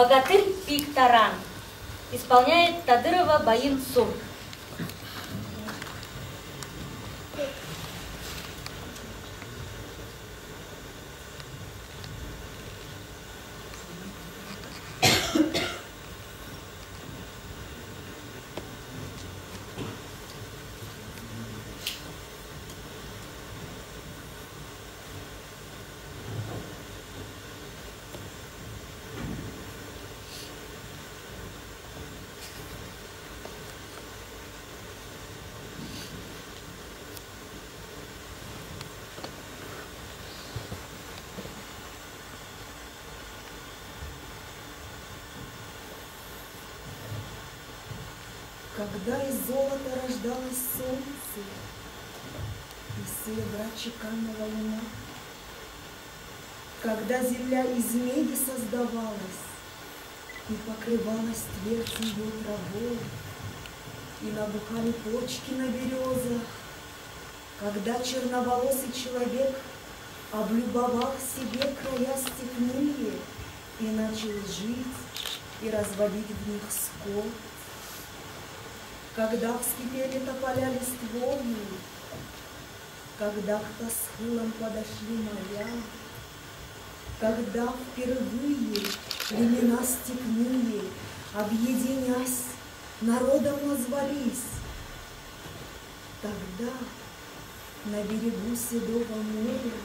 Богатырь Пик-Таран. Исполняет Тадырова Баин Сур. Когда из золота рождалось солнце, Из серебра чеканного луна, Когда земля из меди создавалась И покрывалась твердь ее травой, И набухали почки на березах, Когда черноволосый человек Облюбовал себе края степные И начал жить и разводить в них скот, когда вскипели тополя листвою, Когда к Тасхылам подошли моря, Когда впервые племена степные, Объединясь, народом назвались, Тогда на берегу седого моря,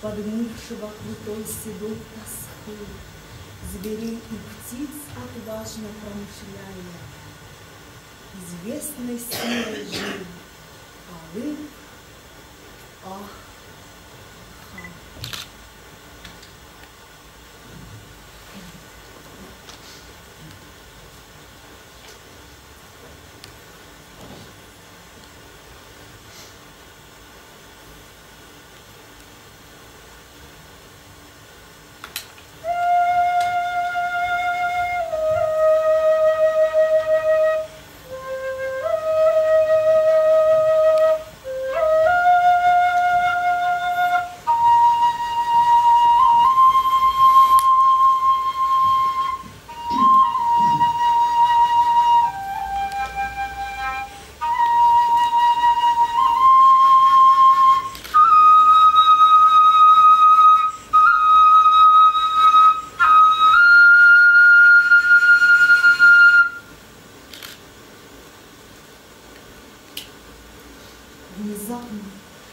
Подмывшего крутой седой Тасхы, Зверей и птиц отважно промышляя, известной силой жил. Алым, ах, Внезапно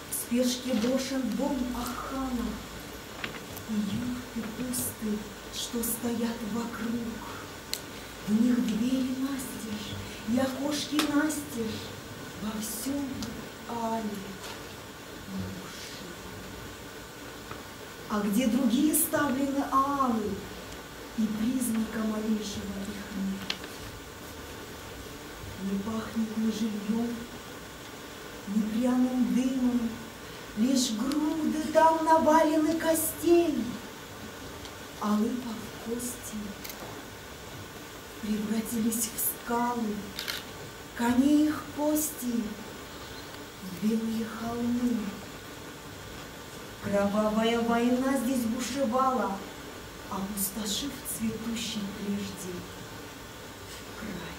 в спешке брошен дом Ахана, И юрты пусты, что стоят вокруг. В них двери настежь, и окошки настежь, Во всем али. А где другие ставлены алы, И признака малейшего их нет. Не пахнет ни жильем, ни дымом, Лишь груды там навалены костей, А лыпа в кости превратились в скалы, Кони их кости белые холмы. Кровавая война здесь бушевала, Опустошив цветущий прежде край.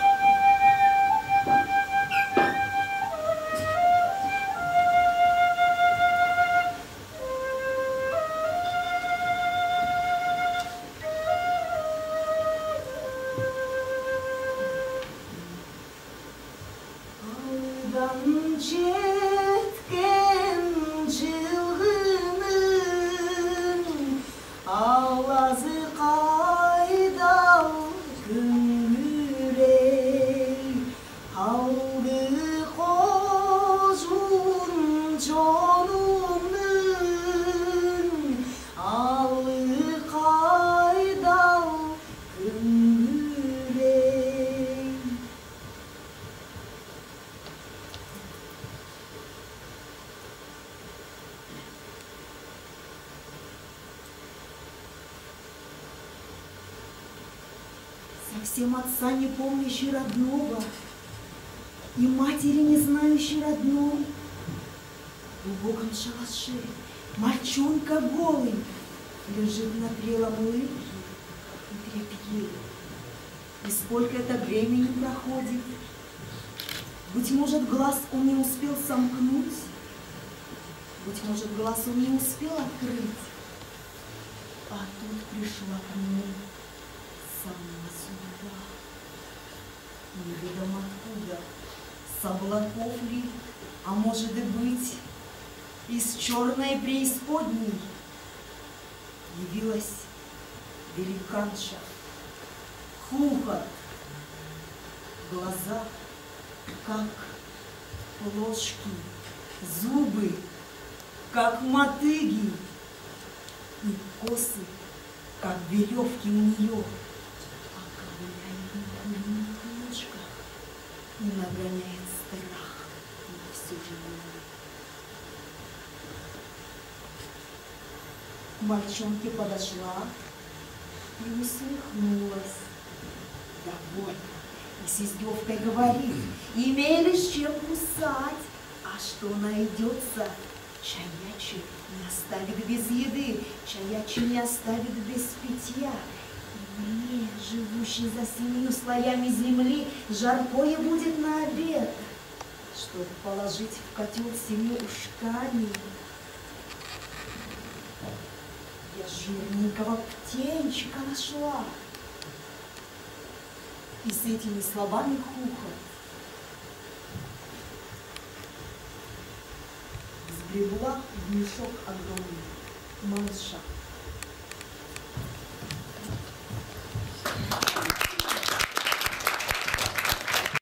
совсем отца не помнящий родного, и матери не знающей родной. В глубоком шалаше мальчонка голый лежит на прелом лыже и трепет И сколько это времени проходит, быть может, глаз он не успел сомкнуть, быть может, глаз он не успел открыть, а тут пришла к нему сама судьба. Неведомо откуда, с облаков ли, а может и быть, из черной преисподней явилась великанша, хухот, глаза, как ложки, зубы, как мотыги, и косы, как веревки у нее, а на ножках и нагоняет страх на всю живую. Мальчонке подошла и усмехнулась. Довольно. И с издевкой говорит, имели с чем кусать, а что найдется, чаячи не оставит без еды, чаячи не оставит без питья. Мне, живущий за семью слоями земли, жаркое будет на обед, чтоб положить в котел семи ушками. Я жирненького птенчика нашла. И с этими словами хухот сгребла в мешок огромный малыша.